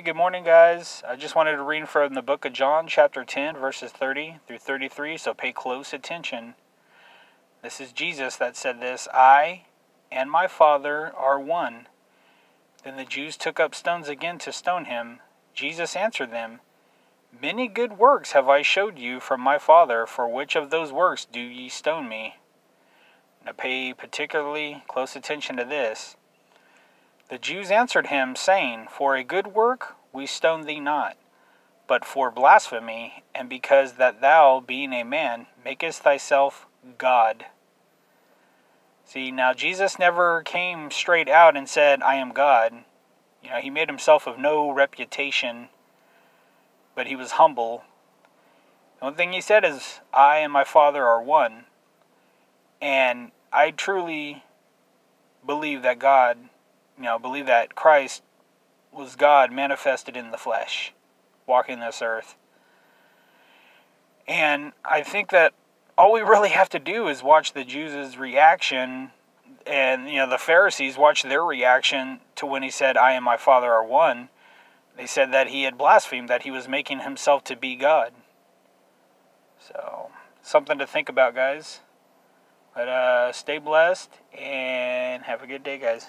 Good morning, guys. I just wanted to read from the book of John, chapter 10, verses 30 through 33, so pay close attention. This is Jesus that said this I and my Father are one. Then the Jews took up stones again to stone him. Jesus answered them, Many good works have I showed you from my Father, for which of those works do ye stone me? Now pay particularly close attention to this. The Jews answered him, saying, For a good work we stone thee not, but for blasphemy, and because that thou, being a man, makest thyself God. See, now Jesus never came straight out and said, I am God. You know, he made himself of no reputation, but he was humble. The only thing he said is, I and my Father are one. And I truly believe that God you know, believe that Christ was God manifested in the flesh, walking this earth. And I think that all we really have to do is watch the Jews' reaction and you know the Pharisees watch their reaction to when he said I and my father are one. They said that he had blasphemed that he was making himself to be God. So, something to think about, guys. But uh, stay blessed and have a good day, guys.